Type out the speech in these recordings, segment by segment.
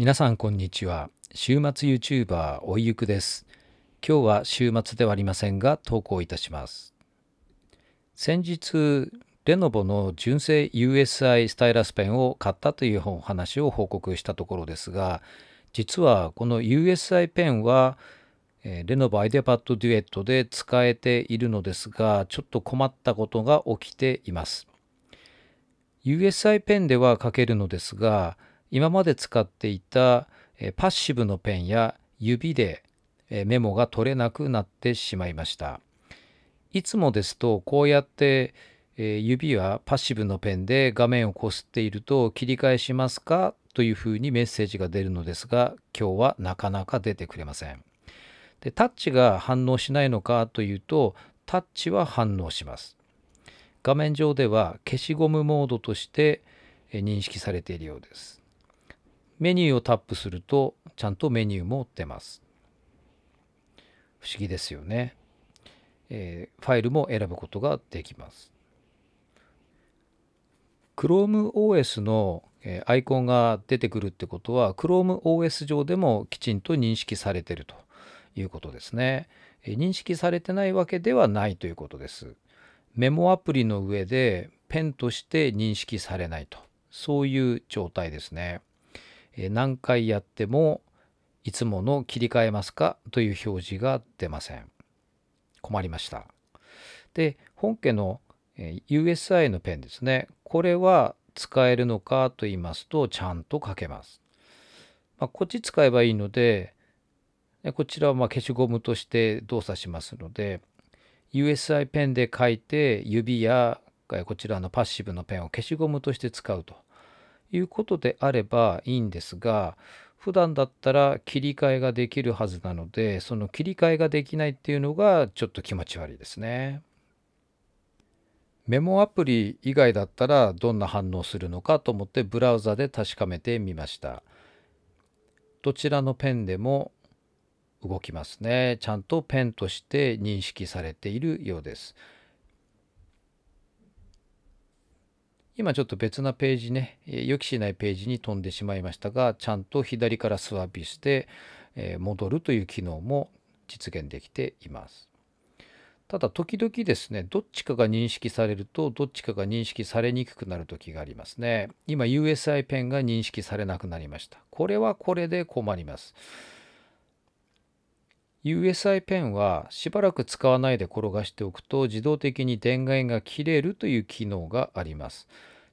皆さんこんにちは。週末 YouTuber おいゆくです。今日は週末ではありませんが投稿いたします。先日 Lenovo の純正 USI スタイラスペンを買ったというお話を報告したところですが実はこの USI ペンは Lenovo IdeaPad Duet で使えているのですがちょっと困ったことが起きています。USI ペンでは書けるのですが今まで使っていたパッシブのペンや指でメモが取れなくなってしまいました。いつもですとこうやって指はパッシブのペンで画面をこすっていると切り替えしますか？というふうにメッセージが出るのですが今日はなかなか出てくれません。でタッチが反応しないのか？というとタッチは反応します。画面上では消しゴムモードとして認識されているようです。メニューをタップするとちゃんとメニューも出ます。不思議ですよね。えー、ファイルも選ぶことができます。ChromeOS のアイコンが出てくるってことは ChromeOS 上でもきちんと認識されているということですね。認識されてないわけではないということです。メモアプリの上でペンとして認識されないとそういう状態ですね。何回やってもいつもの切り替えますかという表示が出ません。困りました。で本家の USI のペンですねこれは使えるのかと言いますとちゃんと書けます。まあ、こっち使えばいいのでこちらはま消しゴムとして動作しますので USI ペンで書いて指やこちらのパッシブのペンを消しゴムとして使うということであればいいんですが普段だったら切り替えができるはずなのでその切り替えができないっていうのがちょっと気持ち悪いですね。メモアプリ以外だったらどんな反応するのかと思ってブラウザで確かめてみました。どちらのペンでも動きますね。ちゃんとペンとして認識されているようです。今ちょっと別なページね、予期しないページに飛んでしまいましたが、ちゃんと左からスワープして戻るという機能も実現できています。ただ時々ですね、どっちかが認識されるとどっちかが認識されにくくなる時がありますね。今 USI ペンが認識されなくなりました。これはこれで困ります。USI ペンはしばらく使わないで転がしておくと自動的に電源が切れるという機能があります。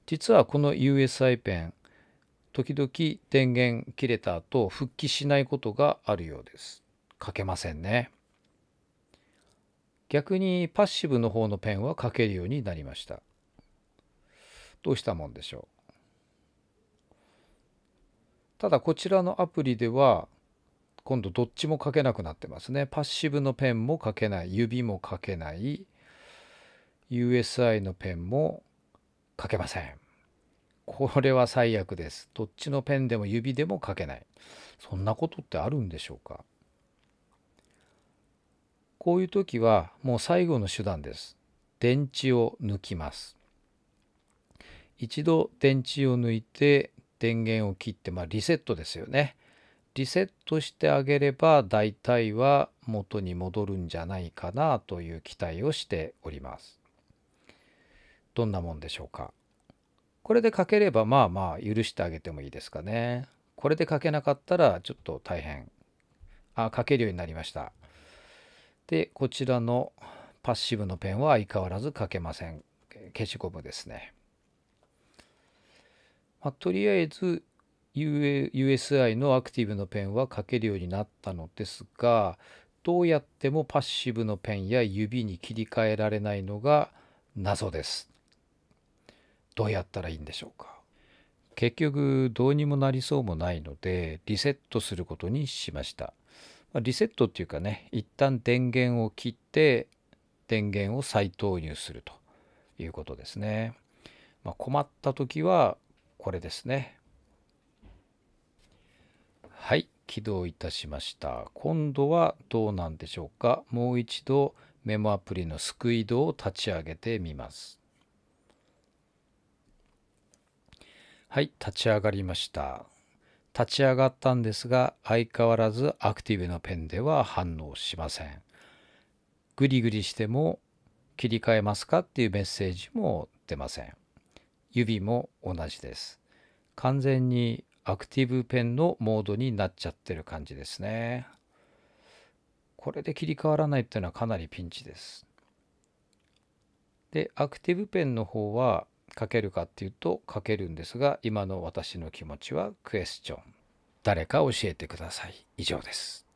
実はこの USI ペン時々電源切れた後復帰しないことがあるようです。書けませんね。逆にパッシブの方のペンは書けるようになりました。どうしたもんでしょう。ただこちらのアプリでは今度どっちも書けなくなってますね。パッシブのペンも書けない。指も書けない。USI のペンも書けません。これは最悪です。どっちのペンでも指でも書けない。そんなことってあるんでしょうか？こういう時はもう最後の手段です。電池を抜きます。一度電池を抜いて電源を切って、まあ、リセットですよね。リセットしてあげれば大体は元に戻るんじゃないかなという期待をしております。どんなもんでしょうか？これで書ければまあまあ許してあげてもいいですかね。これで書けなかったらちょっと大変。あ、書けるようになりました。で、こちらのパッシブのペンは相変わらず書けません。消しゴムですね。まあ、とりあえず USI のアクティブのペンは書けるようになったのですがどうやってもパッシブのペンや指に切り替えられないのが謎です。どうやったらいいんでしょうか？結局どうにもなりそうもないのでリセットすることにしました。リセットっていうかね一旦電源を切って電源を再投入するということですね。まあ、困った時はこれですね。はい起動いたしました今度はどうなんでしょうか？もう一度メモアプリのスクイドを立ち上げてみますはい立ち上がりました。立ち上がったんですが相変わらずアクティブなペンでは反応しません。グリグリしても切り替えますかっていうメッセージも出ません。指も同じです。完全にアクティブペンのモードになっちゃってる感じですね。これで切り替わらないっていうのはかなりピンチです。でアクティブペンの方は書けるかっていうと書けるんですが今の私の気持ちはクエスチョン。誰か教えてください。以上です。